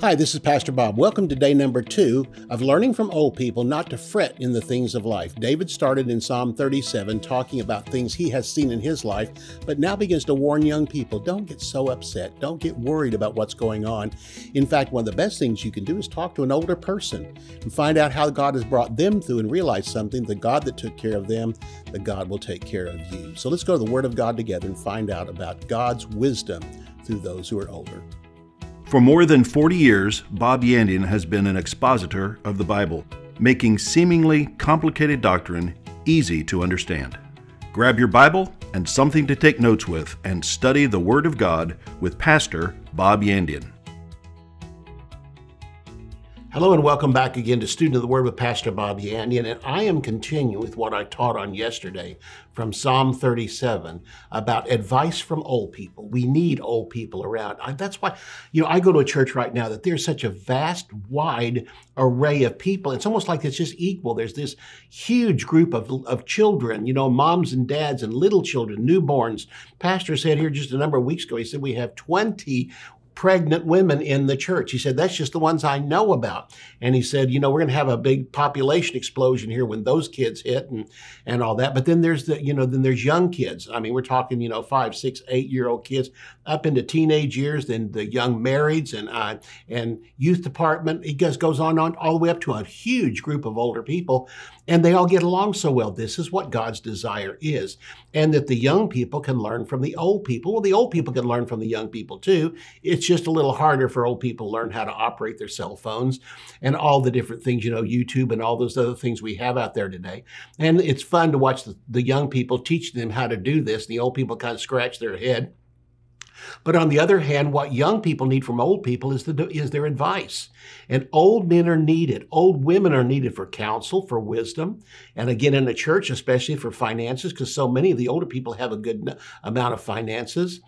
Hi, this is Pastor Bob. Welcome to day number two of learning from old people not to fret in the things of life. David started in Psalm 37 talking about things he has seen in his life, but now begins to warn young people don't get so upset. Don't get worried about what's going on. In fact, one of the best things you can do is talk to an older person and find out how God has brought them through and realize something the God that took care of them, the God will take care of you. So let's go to the Word of God together and find out about God's wisdom through those who are older. For more than 40 years, Bob Yandian has been an expositor of the Bible, making seemingly complicated doctrine easy to understand. Grab your Bible and something to take notes with and study the Word of God with Pastor Bob Yandian. Hello and welcome back again to Student of the Word with Pastor Bob Yandian, and I am continuing with what I taught on yesterday from Psalm 37 about advice from old people. We need old people around. That's why, you know, I go to a church right now that there's such a vast, wide array of people. It's almost like it's just equal. There's this huge group of, of children, you know, moms and dads and little children, newborns. Pastor said here just a number of weeks ago, he said we have 20 pregnant women in the church. He said, that's just the ones I know about. And he said, you know, we're going to have a big population explosion here when those kids hit and, and all that. But then there's the, you know, then there's young kids. I mean, we're talking, you know, five, six, eight year old kids up into teenage years, then the young marrieds and, uh, and youth department. He goes, goes on, on all the way up to a huge group of older people and they all get along so well. This is what God's desire is. And that the young people can learn from the old people. Well, the old people can learn from the young people too. It's just a little harder for old people to learn how to operate their cell phones and all the different things, you know, YouTube and all those other things we have out there today. And it's fun to watch the, the young people teach them how to do this. And The old people kind of scratch their head but on the other hand, what young people need from old people is, the, is their advice. And old men are needed. Old women are needed for counsel, for wisdom. And again, in the church, especially for finances, because so many of the older people have a good amount of finances.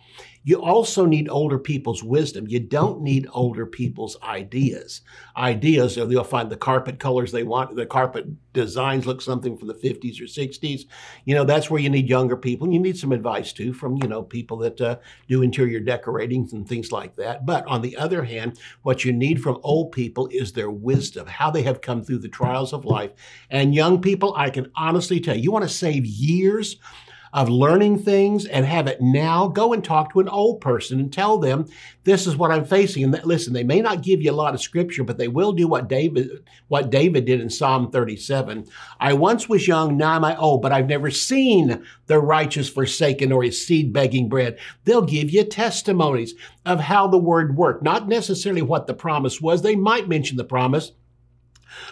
You also need older people's wisdom. You don't need older people's ideas. Ideas, they'll find the carpet colors they want, the carpet designs look something from the 50s or 60s. You know, that's where you need younger people. You need some advice too from, you know, people that uh, do interior decorating and things like that. But on the other hand, what you need from old people is their wisdom, how they have come through the trials of life. And young people, I can honestly tell you, you want to save years of learning things and have it now, go and talk to an old person and tell them, this is what I'm facing. And that, listen, they may not give you a lot of scripture, but they will do what David, what David did in Psalm 37. I once was young, now am I old, but I've never seen the righteous forsaken or his seed begging bread. They'll give you testimonies of how the word worked, not necessarily what the promise was. They might mention the promise,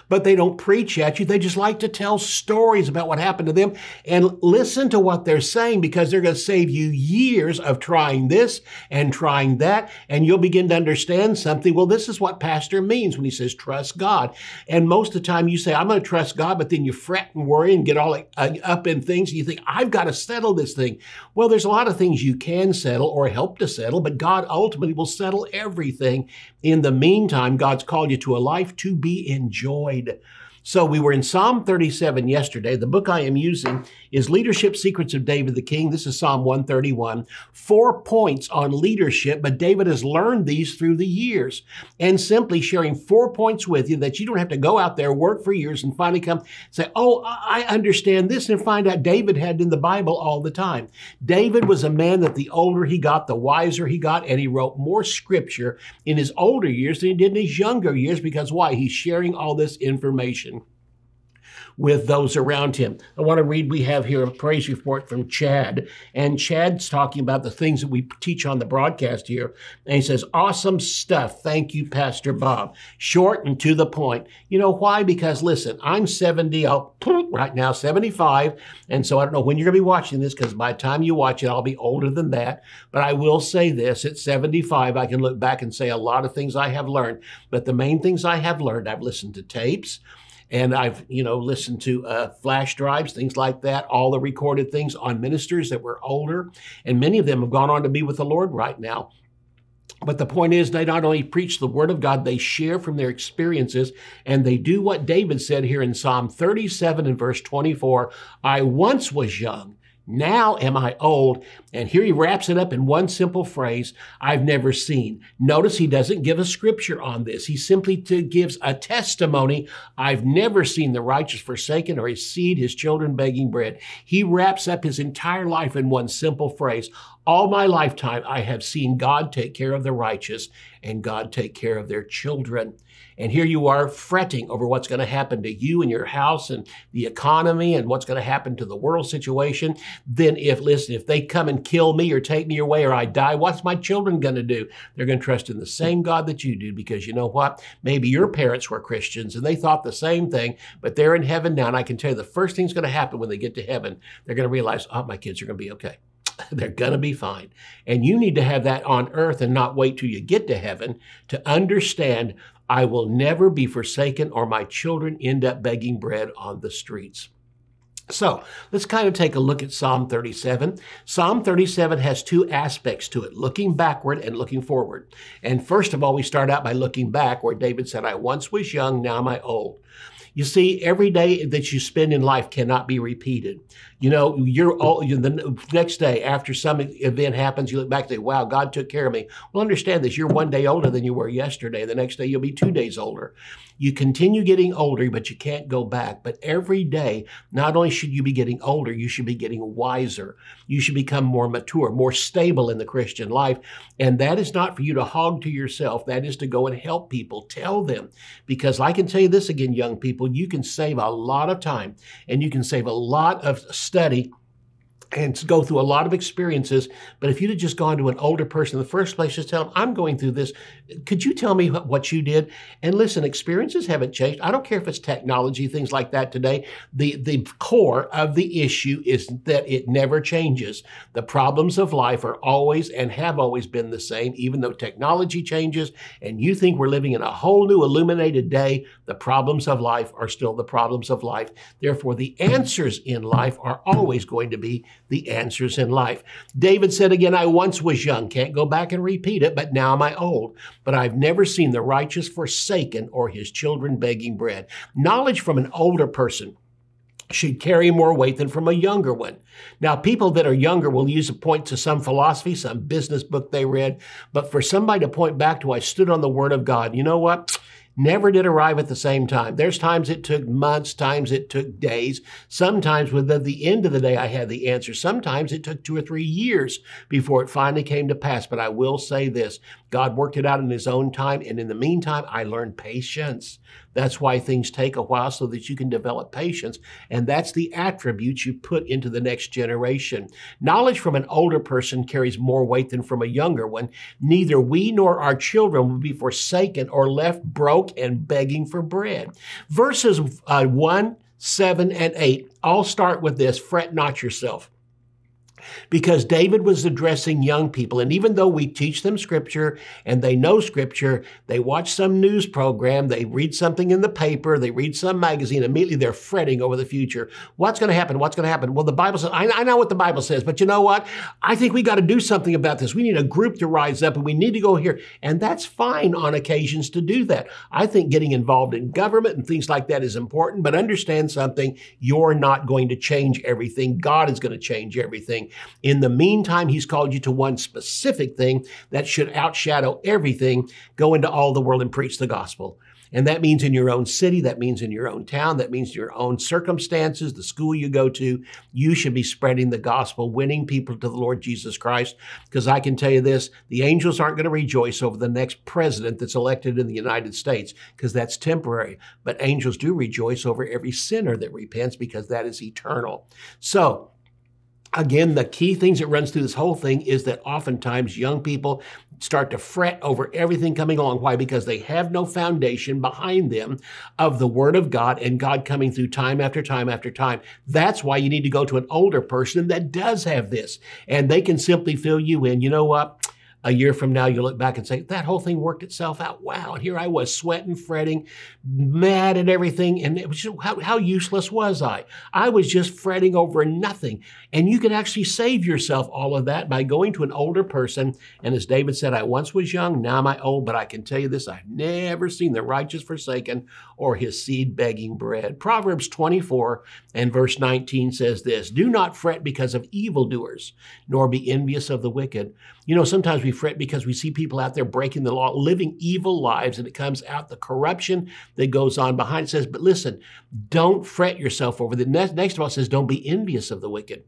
but they don't preach at you. They just like to tell stories about what happened to them and listen to what they're saying because they're going to save you years of trying this and trying that. And you'll begin to understand something. Well, this is what pastor means when he says trust God. And most of the time you say, I'm going to trust God, but then you fret and worry and get all uh, up in things. And you think, I've got to settle this thing. Well, there's a lot of things you can settle or help to settle, but God ultimately will settle everything. In the meantime, God's called you to a life to be enjoyed enjoyed. So we were in Psalm 37 yesterday. The book I am using is Leadership Secrets of David the King. This is Psalm 131. Four points on leadership, but David has learned these through the years. And simply sharing four points with you that you don't have to go out there, work for years, and finally come say, Oh, I understand this, and find out David had in the Bible all the time. David was a man that the older he got, the wiser he got, and he wrote more scripture in his older years than he did in his younger years because why? He's sharing all this information with those around him. I want to read, we have here a praise report from Chad. And Chad's talking about the things that we teach on the broadcast here. And he says, Awesome stuff. Thank you, Pastor Bob. Short and to the point. You know why? Because listen, I'm 70, I'll, right now, 75. And so I don't know when you're going to be watching this because by the time you watch it, I'll be older than that. But I will say this at 75, I can look back and say a lot of things I have learned. But the main things I have learned, I've listened to tapes. And I've, you know, listened to uh, flash drives, things like that, all the recorded things on ministers that were older. And many of them have gone on to be with the Lord right now. But the point is, they not only preach the word of God, they share from their experiences and they do what David said here in Psalm 37 and verse 24 I once was young, Now am I old. And here he wraps it up in one simple phrase I've never seen. Notice he doesn't give a scripture on this. He simply gives a testimony I've never seen the righteous forsaken or his seed, his children begging bread. He wraps up his entire life in one simple phrase all my lifetime, I have seen God take care of the righteous and God take care of their children. And here you are fretting over what's going to happen to you and your house and the economy and what's going to happen to the world situation. Then, if, listen, if they come and kill me or take me away or I die, what's my children going to do? They're going to trust in the same God that you do because you know what? Maybe your parents were Christians and they thought the same thing, but they're in heaven now. And I can tell you the first thing's going to happen when they get to heaven, they're going to realize, oh, my kids are going to be okay. They're going to be fine. And you need to have that on earth and not wait till you get to heaven to understand I will never be forsaken or my children end up begging bread on the streets. So let's kind of take a look at Psalm 37. Psalm 37 has two aspects to it looking backward and looking forward. And first of all, we start out by looking back, where David said, I once was young, now am I old. You see, every day that you spend in life cannot be repeated. You know, you're all you the next day after some event happens, you look back and say, "Wow, God took care of me." Well, understand this: you're one day older than you were yesterday. The next day, you'll be two days older. You continue getting older, but you can't go back. But every day, not only should you be getting older, you should be getting wiser. You should become more mature, more stable in the Christian life. And that is not for you to hog to yourself. That is to go and help people, tell them. Because I can tell you this again, young people, you can save a lot of time and you can save a lot of study and go through a lot of experiences. But if you'd have just gone to an older person in the first place, just tell them, I'm going through this. Could you tell me what you did? And listen, experiences haven't changed. I don't care if it's technology, things like that today. The, the core of the issue is that it never changes. The problems of life are always and have always been the same, even though technology changes and you think we're living in a whole new illuminated day, the problems of life are still the problems of life. Therefore, the answers in life are always going to be the answers in life. David said again, I once was young, can't go back and repeat it, but now am I old. But I've never seen the righteous forsaken or his children begging bread. Knowledge from an older person should carry more weight than from a younger one. Now, people that are younger will use a point to some philosophy, some business book they read, but for somebody to point back to, I stood on the word of God, you know what? Never did arrive at the same time. There's times it took months, times it took days. Sometimes within the end of the day, I had the answer. Sometimes it took two or three years before it finally came to pass. But I will say this God worked it out in His own time. And in the meantime, I learned patience. That's why things take a while so that you can develop patience. And that's the attributes you put into the next generation. Knowledge from an older person carries more weight than from a younger one. Neither we nor our children will be forsaken or left broke and begging for bread. Verses uh, 1, 7, and 8 all start with this fret not yourself because David was addressing young people. And even though we teach them scripture and they know scripture, they watch some news program, they read something in the paper, they read some magazine, immediately they're fretting over the future. What's going to happen? What's going to happen? Well, the Bible says, I, I know what the Bible says, but you know what? I think we got to do something about this. We need a group to rise up and we need to go here. And that's fine on occasions to do that. I think getting involved in government and things like that is important, but understand something. You're not going to change everything. God is going to change everything. In the meantime, He's called you to one specific thing that should outshadow everything. Go into all the world and preach the gospel. And that means in your own city, that means in your own town, that means your own circumstances, the school you go to, you should be spreading the gospel, winning people to the Lord Jesus Christ. Because I can tell you this the angels aren't going to rejoice over the next president that's elected in the United States, because that's temporary. But angels do rejoice over every sinner that repents, because that is eternal. So, again, the key things that runs through this whole thing is that oftentimes young people start to fret over everything coming along. Why? Because they have no foundation behind them of the Word of God and God coming through time after time after time. That's why you need to go to an older person that does have this and they can simply fill you in. You know what? A year from now, you look back and say, that whole thing worked itself out. Wow. And here I was sweating, fretting, mad at everything. And it was just, how, how useless was I? I was just fretting over nothing. And you can actually save yourself all of that by going to an older person. And as David said, I once was young, now am I old, but I can tell you this, I've never seen the righteous forsaken or his seed begging bread. Proverbs 24 and verse 19 says this, do not fret because of evildoers, nor be envious of the wicked. You know, sometimes we fret because we see people out there breaking the law, living evil lives, and it comes out the corruption that goes on behind. It says, but listen, don't fret yourself over the next, next of all says, don't be envious of the wicked.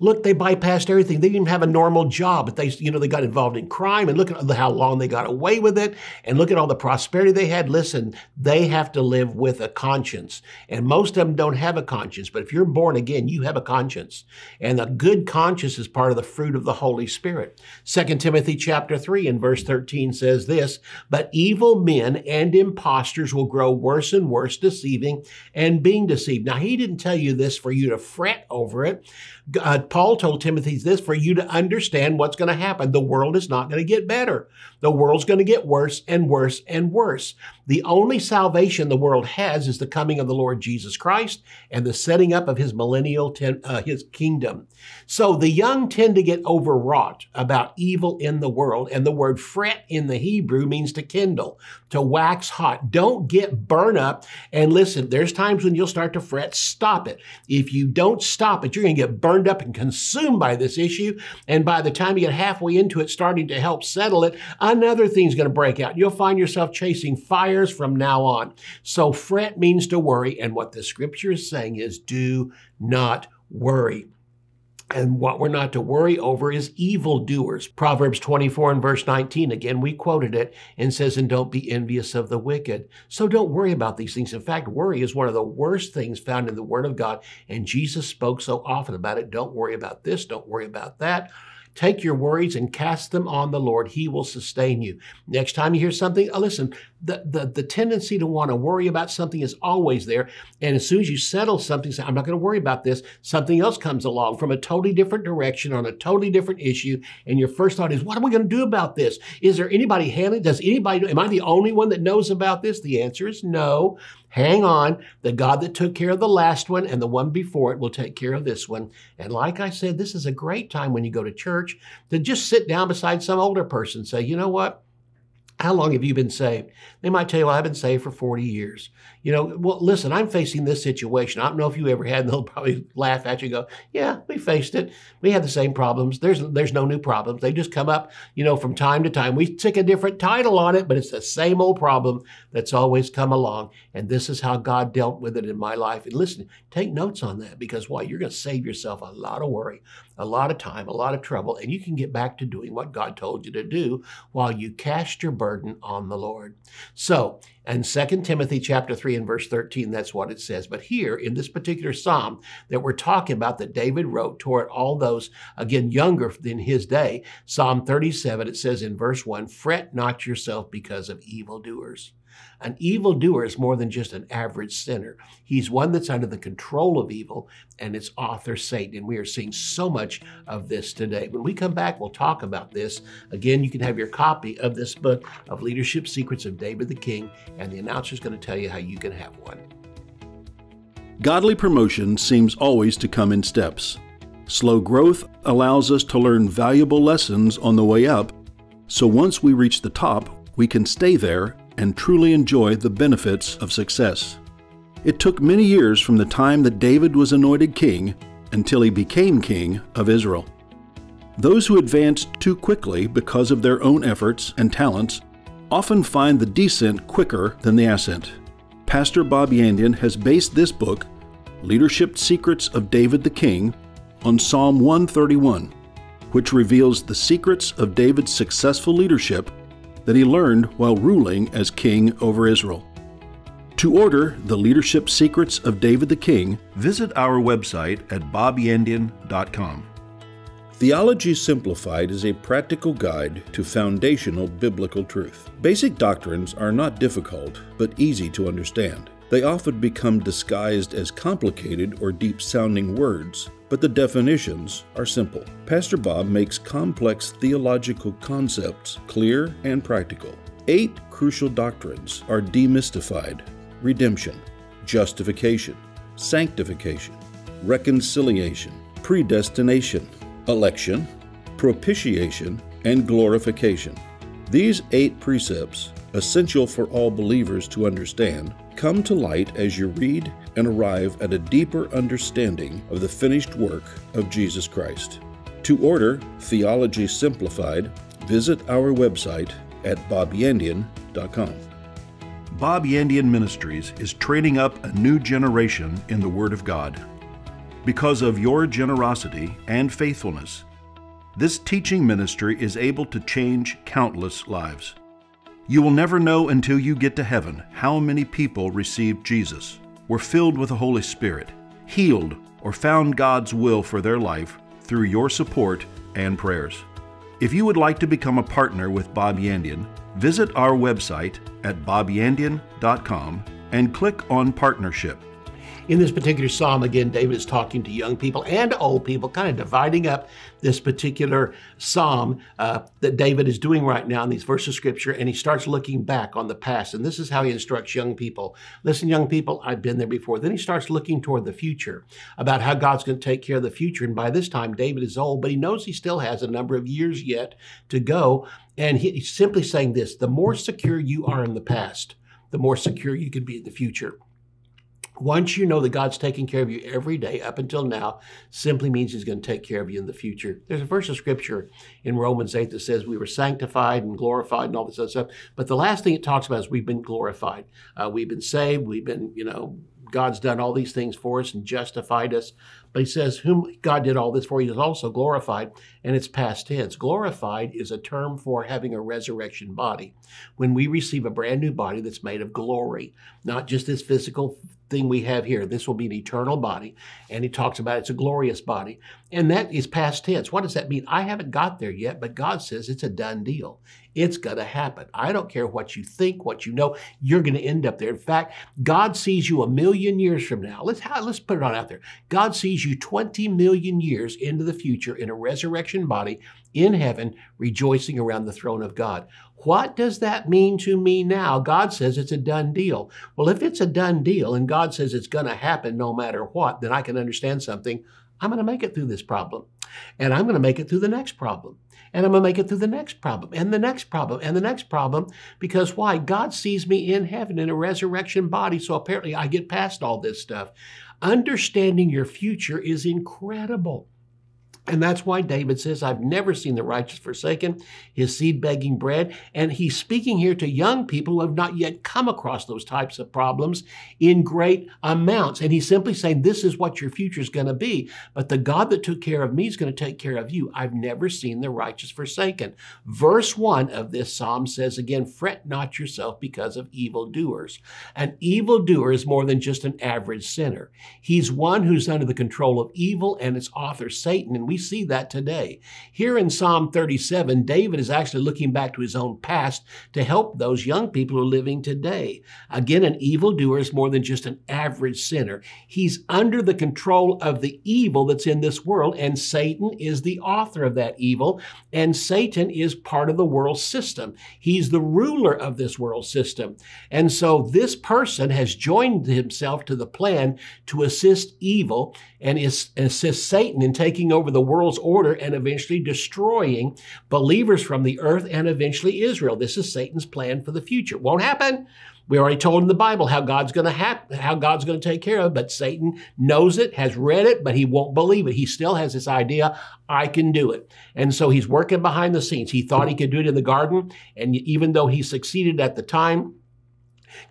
Look, they bypassed everything. They didn't even have a normal job, but they, you know, they got involved in crime and look at how long they got away with it and look at all the prosperity they had. Listen, they have to live with a conscience. And most of them don't have a conscience. But if you're born again, you have a conscience. And a good conscience is part of the fruit of the Holy Spirit. 2 Timothy chapter 3 and verse 13 says this, but evil men and impostors will grow worse and worse, deceiving and being deceived. Now, he didn't tell you this for you to fret over it. Uh, Paul told Timothy this for you to understand what's going to happen. The world is not going to get better. The world's going to get worse and worse and worse. The only salvation the world has is the coming of the Lord Jesus Christ and the setting up of his millennial, ten, uh, his kingdom. So the young tend to get overwrought about evil in the world. And the word fret in the Hebrew means to kindle, to wax hot. Don't get burn up. And listen, there's times when you'll start to fret. Stop it. If you don't stop it, you're going to get burned up and consumed by this issue. And by the time you get halfway into it, starting to help settle it, another thing's going to break out. You'll find yourself chasing fires from now on. So fret means to worry. And what the scripture is saying is do not worry. And what we're not to worry over is evildoers. Proverbs 24 and verse 19, again, we quoted it and says, and don't be envious of the wicked. So don't worry about these things. In fact, worry is one of the worst things found in the Word of God. And Jesus spoke so often about it. Don't worry about this. Don't worry about that. Take your worries and cast them on the Lord. He will sustain you. Next time you hear something, uh, listen, the, the, the tendency to want to worry about something is always there. And as soon as you settle something, say, I'm not going to worry about this, something else comes along from a totally different direction on a totally different issue. And your first thought is, what are we going to do about this? Is there anybody handling? Does anybody? Am I the only one that knows about this? The answer is no. Hang on. The God that took care of the last one and the one before it will take care of this one. And like I said, this is a great time when you go to church to just sit down beside some older person and say, you know what? How long have you been saved? They might tell you, well, I've been saved for 40 years. You know, well, listen, I'm facing this situation. I don't know if you ever had, and they'll probably laugh at you go, yeah, we faced it. We had the same problems. There's there's no new problems. They just come up, you know, from time to time. We stick a different title on it, but it's the same old problem that's always come along. And this is how God dealt with it in my life. And listen, take notes on that because why? You're going to save yourself a lot of worry, a lot of time, a lot of trouble, and you can get back to doing what God told you to do while you cast your burden on the Lord. So, and 2 Timothy chapter 3 and verse 13, that's what it says. But here in this particular psalm that we're talking about that David wrote toward all those, again, younger than his day, Psalm 37, it says in verse 1, fret not yourself because of evildoers. An evildoer is more than just an average sinner. He's one that's under the control of evil, and its author, Satan. And we are seeing so much of this today. When we come back, we'll talk about this. Again, you can have your copy of this book of Leadership Secrets of David the King, and the announcer is going to tell you how you can have one. Godly promotion seems always to come in steps. Slow growth allows us to learn valuable lessons on the way up, so once we reach the top, we can stay there and truly enjoy the benefits of success. It took many years from the time that David was anointed king until he became king of Israel. Those who advance too quickly because of their own efforts and talents often find the descent quicker than the ascent. Pastor Bob Yandian has based this book, Leadership Secrets of David the King, on Psalm 131, which reveals the secrets of David's successful leadership that he learned while ruling as king over Israel. To order the leadership secrets of David the King, visit our website at bobyandian.com. Theology Simplified is a practical guide to foundational biblical truth. Basic doctrines are not difficult, but easy to understand. They often become disguised as complicated or deep sounding words, but the definitions are simple. Pastor Bob makes complex theological concepts clear and practical. Eight crucial doctrines are demystified redemption, justification, sanctification, reconciliation, predestination, election, propitiation, and glorification. These eight precepts, essential for all believers to understand, come to light as you read and arrive at a deeper understanding of the finished work of Jesus Christ. To order Theology Simplified, visit our website at bobyandian.com. Bob Yandian Ministries is training up a new generation in the Word of God. Because of your generosity and faithfulness, this teaching ministry is able to change countless lives. You will never know until you get to heaven how many people received Jesus, were filled with the Holy Spirit, healed, or found God's will for their life through your support and prayers. If you would like to become a partner with Bob Yandian, visit our website at bobyandian.com and click on Partnership. In this particular psalm, again, David is talking to young people and old people, kind of dividing up this particular psalm uh, that David is doing right now in these verses of scripture. And he starts looking back on the past. And this is how he instructs young people. Listen, young people, I've been there before. Then he starts looking toward the future about how God's going to take care of the future. And by this time, David is old, but he knows he still has a number of years yet to go. And he's simply saying this the more secure you are in the past, the more secure you can be in the future. Once you know that God's taking care of you every day up until now, simply means He's going to take care of you in the future. There's a verse of scripture in Romans 8 that says we were sanctified and glorified and all this other stuff. But the last thing it talks about is we've been glorified. Uh, we've been saved. We've been, you know, God's done all these things for us and justified us. But he says, whom God did all this for, he is also glorified, and it's past tense. Glorified is a term for having a resurrection body. When we receive a brand new body that's made of glory, not just this physical thing we have here. This will be an eternal body. And he talks about it's a glorious body. And that is past tense. What does that mean? I haven't got there yet, but God says it's a done deal. It's going to happen. I don't care what you think, what you know, you're going to end up there. In fact, God sees you a million years from now. Let's, let's put it on out there. God sees you 20 million years into the future in a resurrection body in heaven, rejoicing around the throne of God. What does that mean to me now? God says it's a done deal. Well, if it's a done deal and God says it's going to happen no matter what, then I can understand something. I'm going to make it through this problem. And I'm going to make it through the next problem. And I'm going to make it through the next problem and the next problem and the next problem. Because why? God sees me in heaven in a resurrection body. So apparently I get past all this stuff. Understanding your future is incredible. And that's why David says, I've never seen the righteous forsaken, his seed begging bread. And he's speaking here to young people who have not yet come across those types of problems in great amounts. And he's simply saying, This is what your future is going to be. But the God that took care of me is going to take care of you. I've never seen the righteous forsaken. Verse 1 of this psalm says again, Fret not yourself because of evildoers. An evildoer is more than just an average sinner. He's one who's under the control of evil and its author, Satan. And we we see that today. Here in Psalm 37, David is actually looking back to his own past to help those young people who are living today. Again, an evildoer is more than just an average sinner. He's under the control of the evil that's in this world, and Satan is the author of that evil, and Satan is part of the world system. He's the ruler of this world system. And so this person has joined himself to the plan to assist evil and assist Satan in taking over the world's order and eventually destroying believers from the earth and eventually Israel. This is Satan's plan for the future. Won't happen. We already told in the Bible how God's going to hap- how God's going to take care of, it, but Satan knows it, has read it, but he won't believe it. He still has this idea, I can do it. And so he's working behind the scenes. He thought he could do it in the garden, and even though he succeeded at the time,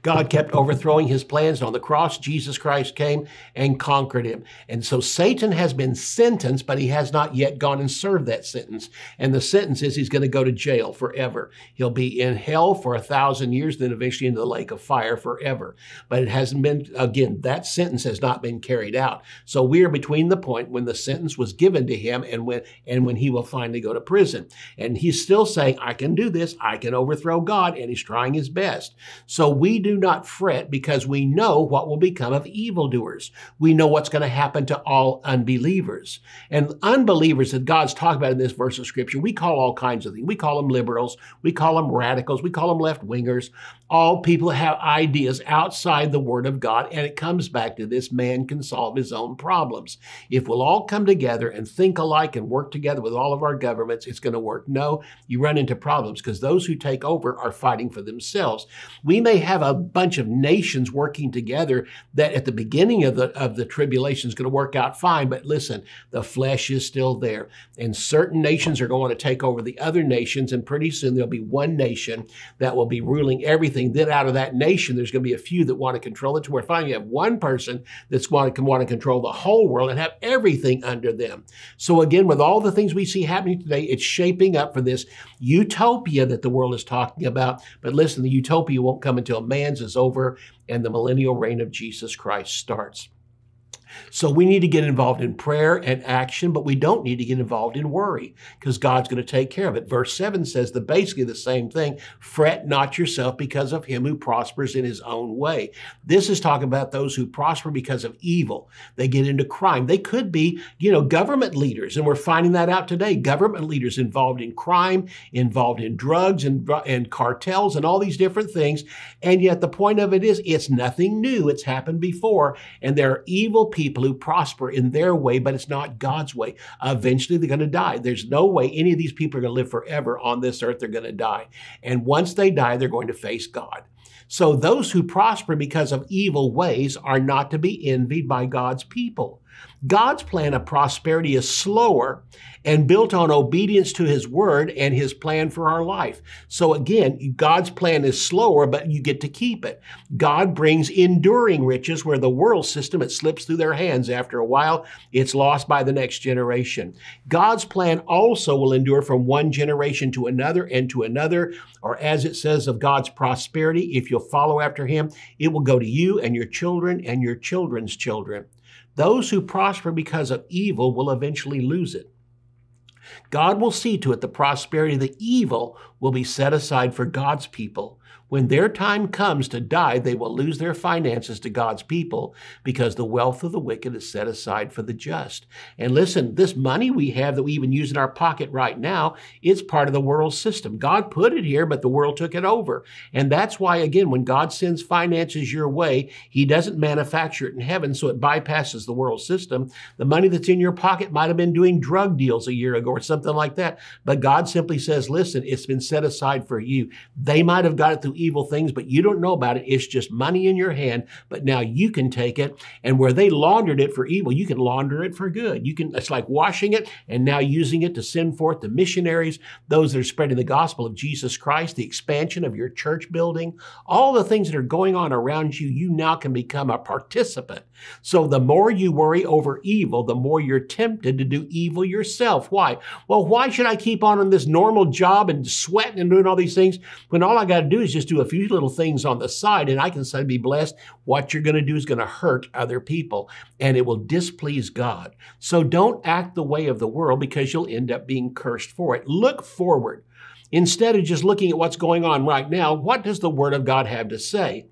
God kept overthrowing his plans. On the cross, Jesus Christ came and conquered him. And so Satan has been sentenced, but he has not yet gone and served that sentence. And the sentence is he's going to go to jail forever. He'll be in hell for a thousand years, then eventually into the lake of fire forever. But it hasn't been, again, that sentence has not been carried out. So we are between the point when the sentence was given to him and when, and when he will finally go to prison. And he's still saying, I can do this. I can overthrow God. And he's trying his best. So we we do not fret because we know what will become of evildoers. We know what's going to happen to all unbelievers. And unbelievers that God's talking about in this verse of scripture, we call all kinds of things. We call them liberals, we call them radicals, we call them left wingers, all people have ideas outside the Word of God. And it comes back to this man can solve his own problems. If we'll all come together and think alike and work together with all of our governments, it's going to work. No, you run into problems because those who take over are fighting for themselves. We may have a bunch of nations working together that at the beginning of the, of the tribulation is going to work out fine. But listen, the flesh is still there. And certain nations are going to take over the other nations. And pretty soon there'll be one nation that will be ruling everything then out of that nation, there's going to be a few that want to control it to where finally you have one person that's want to, want to control the whole world and have everything under them. So again, with all the things we see happening today, it's shaping up for this utopia that the world is talking about. But listen, the utopia won't come until man's is over and the millennial reign of Jesus Christ starts. So we need to get involved in prayer and action, but we don't need to get involved in worry because God's going to take care of it. Verse 7 says the basically the same thing. Fret not yourself because of him who prospers in his own way. This is talking about those who prosper because of evil. They get into crime. They could be, you know, government leaders, and we're finding that out today. Government leaders involved in crime, involved in drugs and, and cartels and all these different things. And yet the point of it is it's nothing new. It's happened before. And there are evil people people who prosper in their way, but it's not God's way. Eventually, they're going to die. There's no way any of these people are going to live forever on this earth. They're going to die. And once they die, they're going to face God. So those who prosper because of evil ways are not to be envied by God's people. God's plan of prosperity is slower and built on obedience to his word and his plan for our life. So again, God's plan is slower, but you get to keep it. God brings enduring riches where the world system, it slips through their hands. After a while, it's lost by the next generation. God's plan also will endure from one generation to another and to another, or as it says of God's prosperity, if you'll follow after him, it will go to you and your children and your children's children. Those who prosper because of evil will eventually lose it. God will see to it the prosperity of the evil will be set aside for God's people when their time comes to die, they will lose their finances to God's people because the wealth of the wicked is set aside for the just. And listen, this money we have that we even use in our pocket right now, it's part of the world system. God put it here, but the world took it over. And that's why, again, when God sends finances your way, He doesn't manufacture it in heaven, so it bypasses the world system. The money that's in your pocket might have been doing drug deals a year ago or something like that. But God simply says, listen, it's been set aside for you. They might have got it through evil things, but you don't know about it. It's just money in your hand, but now you can take it. And where they laundered it for evil, you can launder it for good. You can, it's like washing it and now using it to send forth the missionaries, those that are spreading the gospel of Jesus Christ, the expansion of your church building, all the things that are going on around you, you now can become a participant. So the more you worry over evil, the more you're tempted to do evil yourself. Why? Well, why should I keep on in this normal job and sweating and doing all these things when all I got to do is just do do a few little things on the side and I can say, be blessed. What you're going to do is going to hurt other people and it will displease God. So don't act the way of the world because you'll end up being cursed for it. Look forward. Instead of just looking at what's going on right now, what does the Word of God have to say?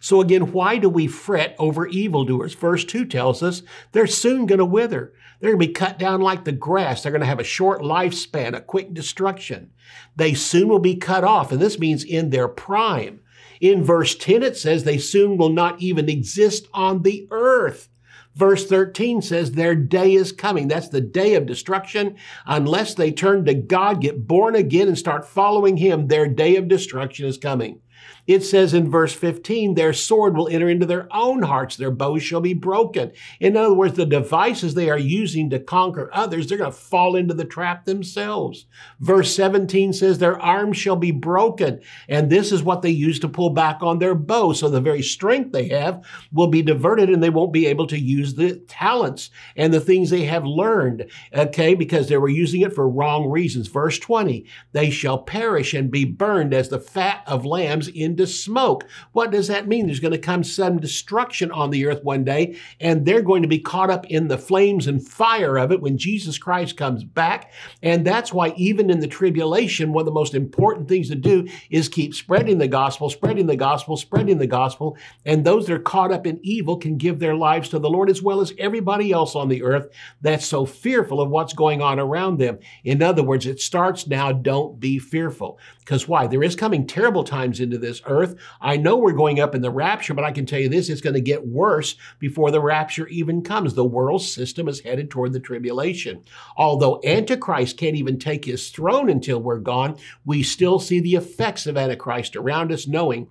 So again, why do we fret over evildoers? Verse 2 tells us they're soon going to wither. They're going to be cut down like the grass. They're going to have a short lifespan, a quick destruction. They soon will be cut off, and this means in their prime. In verse 10, it says they soon will not even exist on the earth. Verse 13 says their day is coming. That's the day of destruction. Unless they turn to God, get born again, and start following Him, their day of destruction is coming. It says in verse 15, their sword will enter into their own hearts, their bows shall be broken. In other words, the devices they are using to conquer others, they're going to fall into the trap themselves. Verse 17 says, their arms shall be broken. And this is what they use to pull back on their bow. So the very strength they have will be diverted and they won't be able to use the talents and the things they have learned, okay, because they were using it for wrong reasons. Verse 20, they shall perish and be burned as the fat of lambs in into smoke. What does that mean? There's going to come some destruction on the earth one day, and they're going to be caught up in the flames and fire of it when Jesus Christ comes back. And that's why, even in the tribulation, one of the most important things to do is keep spreading the gospel, spreading the gospel, spreading the gospel. And those that are caught up in evil can give their lives to the Lord as well as everybody else on the earth that's so fearful of what's going on around them. In other words, it starts now. Don't be fearful. Because why? There is coming terrible times into this earth. I know we're going up in the rapture, but I can tell you this, it's going to get worse before the rapture even comes. The world system is headed toward the tribulation. Although Antichrist can't even take his throne until we're gone, we still see the effects of Antichrist around us, knowing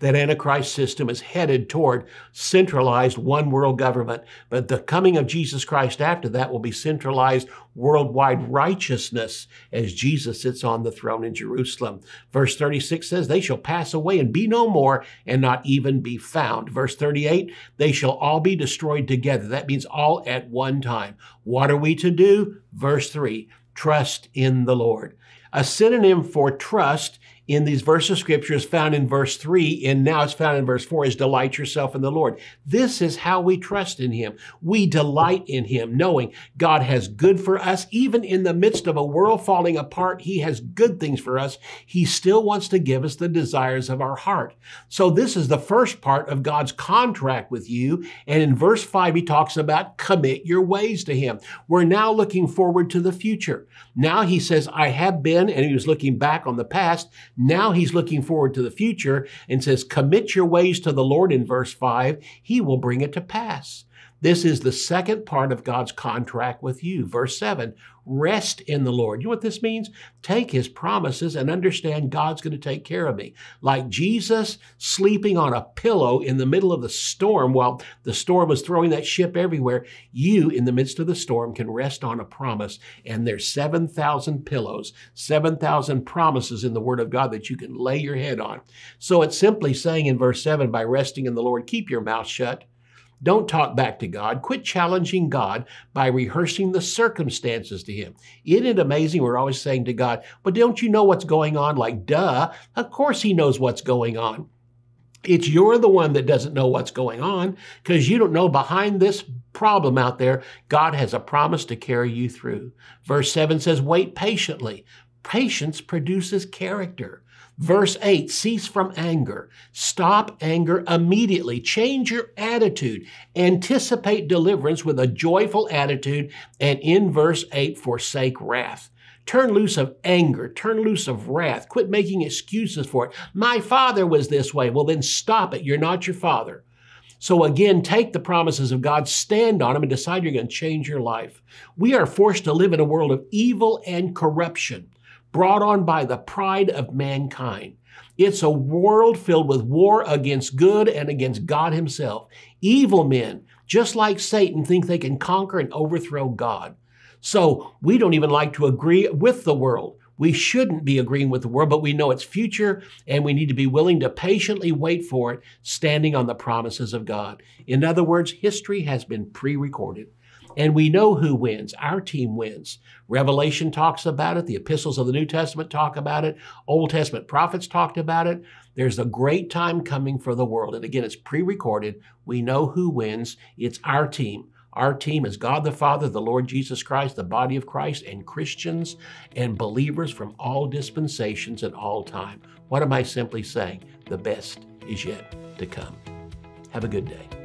that Antichrist system is headed toward centralized one world government. But the coming of Jesus Christ after that will be centralized worldwide righteousness as Jesus sits on the throne in Jerusalem. Verse 36 says, They shall pass away and be no more and not even be found. Verse 38, they shall all be destroyed together. That means all at one time. What are we to do? Verse 3, trust in the Lord. A synonym for trust in these verses of scripture is found in verse 3, and now it's found in verse 4 is delight yourself in the Lord. This is how we trust in Him. We delight in Him, knowing God has good for us. Even in the midst of a world falling apart, He has good things for us. He still wants to give us the desires of our heart. So this is the first part of God's contract with you. And in verse 5, He talks about commit your ways to Him. We're now looking forward to the future. Now He says, I have been, and He was looking back on the past. Now he's looking forward to the future and says, Commit your ways to the Lord in verse 5. He will bring it to pass. This is the second part of God's contract with you. Verse 7 Rest in the Lord. You know what this means? Take his promises and understand God's going to take care of me. Like Jesus sleeping on a pillow in the middle of the storm while the storm was throwing that ship everywhere, you in the midst of the storm can rest on a promise. And there's 7,000 pillows, 7,000 promises in the Word of God that you can lay your head on. So it's simply saying in verse 7 by resting in the Lord, keep your mouth shut don't talk back to God. Quit challenging God by rehearsing the circumstances to Him. Isn't it amazing? We're always saying to God, but don't you know what's going on? Like, duh, of course He knows what's going on. It's you're the one that doesn't know what's going on because you don't know behind this problem out there, God has a promise to carry you through. Verse 7 says, Wait patiently. Patience produces character. Verse 8, cease from anger. Stop anger immediately. Change your attitude. Anticipate deliverance with a joyful attitude. And in verse 8, forsake wrath. Turn loose of anger. Turn loose of wrath. Quit making excuses for it. My father was this way. Well, then stop it. You're not your father. So again, take the promises of God, stand on them, and decide you're going to change your life. We are forced to live in a world of evil and corruption brought on by the pride of mankind. It's a world filled with war against good and against God Himself. Evil men, just like Satan, think they can conquer and overthrow God. So we don't even like to agree with the world. We shouldn't be agreeing with the world, but we know its future and we need to be willing to patiently wait for it, standing on the promises of God. In other words, history has been pre recorded. And we know who wins. Our team wins. Revelation talks about it. The epistles of the New Testament talk about it. Old Testament prophets talked about it. There's a great time coming for the world. And again, it's pre recorded. We know who wins. It's our team. Our team is God the Father, the Lord Jesus Christ, the body of Christ, and Christians and believers from all dispensations and all time. What am I simply saying? The best is yet to come. Have a good day.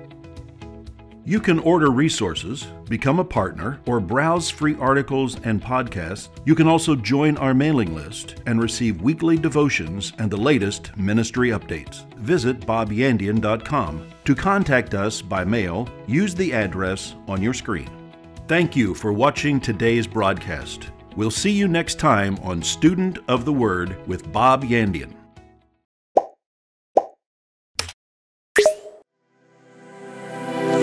You can order resources, become a partner, or browse free articles and podcasts. You can also join our mailing list and receive weekly devotions and the latest ministry updates. Visit bobyandian.com. To contact us by mail, use the address on your screen. Thank you for watching today's broadcast. We'll see you next time on Student of the Word with Bob Yandian.